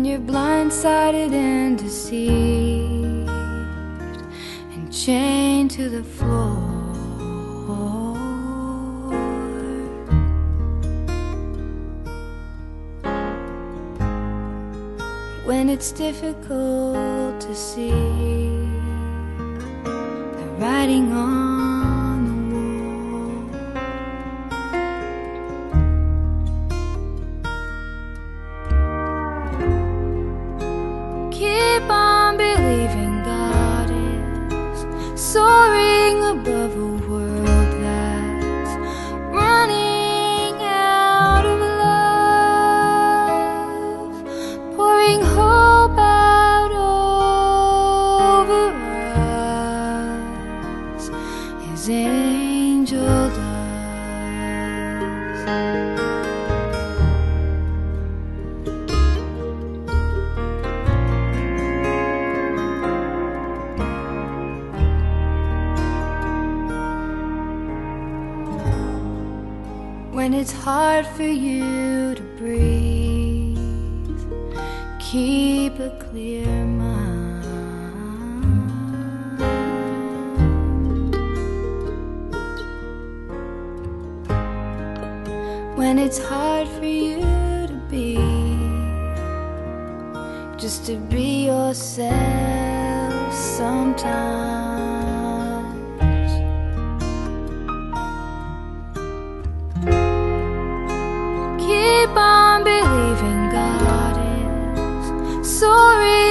when you're blindsided and deceived and chained to the floor. When it's difficult to see the writing on is When it's hard for you to breathe, keep a clear mind. When it's hard for you to be, just to be yourself sometimes.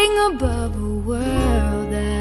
floating above a world that